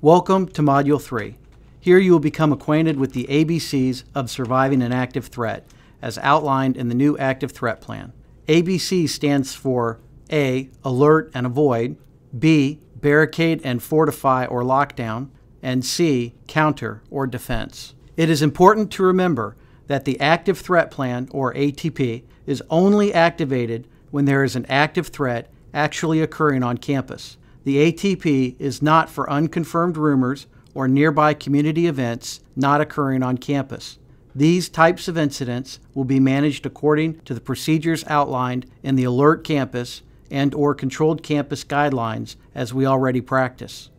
Welcome to Module 3. Here you will become acquainted with the ABCs of surviving an active threat, as outlined in the new Active Threat Plan. ABC stands for A. Alert and avoid, B. Barricade and fortify or lockdown, and C. Counter or defense. It is important to remember that the Active Threat Plan, or ATP, is only activated when there is an active threat actually occurring on campus. The ATP is not for unconfirmed rumors or nearby community events not occurring on campus. These types of incidents will be managed according to the procedures outlined in the Alert Campus and or Controlled Campus guidelines as we already practice.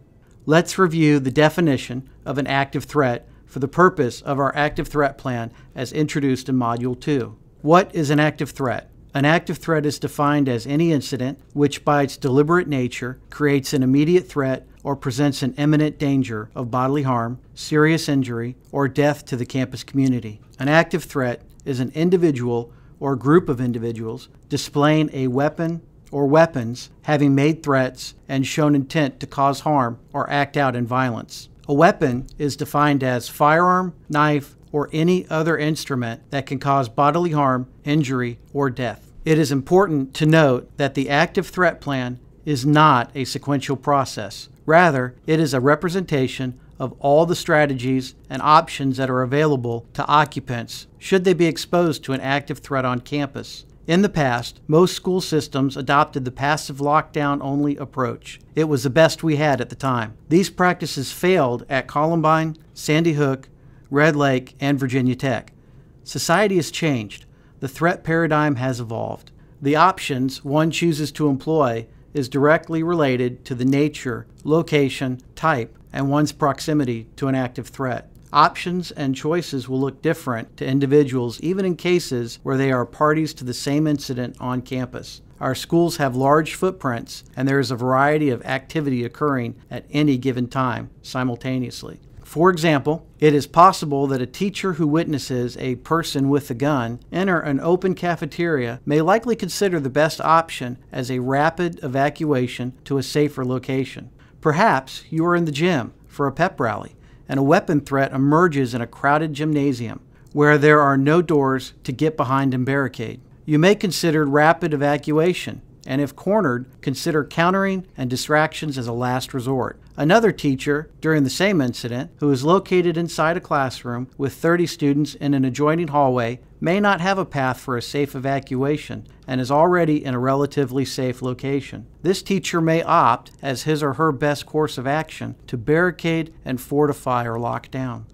Let's review the definition of an active threat for the purpose of our active threat plan as introduced in Module 2. What is an active threat? An active threat is defined as any incident which, by its deliberate nature, creates an immediate threat or presents an imminent danger of bodily harm, serious injury, or death to the campus community. An active threat is an individual or group of individuals displaying a weapon or weapons having made threats and shown intent to cause harm or act out in violence. A weapon is defined as firearm, knife, or any other instrument that can cause bodily harm, injury, or death. It is important to note that the active threat plan is not a sequential process. Rather, it is a representation of all the strategies and options that are available to occupants should they be exposed to an active threat on campus. In the past, most school systems adopted the passive lockdown only approach. It was the best we had at the time. These practices failed at Columbine, Sandy Hook, Red Lake, and Virginia Tech. Society has changed. The threat paradigm has evolved. The options one chooses to employ is directly related to the nature, location, type, and one's proximity to an active threat. Options and choices will look different to individuals even in cases where they are parties to the same incident on campus. Our schools have large footprints and there is a variety of activity occurring at any given time simultaneously. For example, it is possible that a teacher who witnesses a person with a gun enter an open cafeteria may likely consider the best option as a rapid evacuation to a safer location. Perhaps you are in the gym for a pep rally and a weapon threat emerges in a crowded gymnasium where there are no doors to get behind and barricade. You may consider rapid evacuation and if cornered, consider countering and distractions as a last resort. Another teacher, during the same incident, who is located inside a classroom with 30 students in an adjoining hallway, may not have a path for a safe evacuation and is already in a relatively safe location. This teacher may opt, as his or her best course of action, to barricade and fortify or lock down.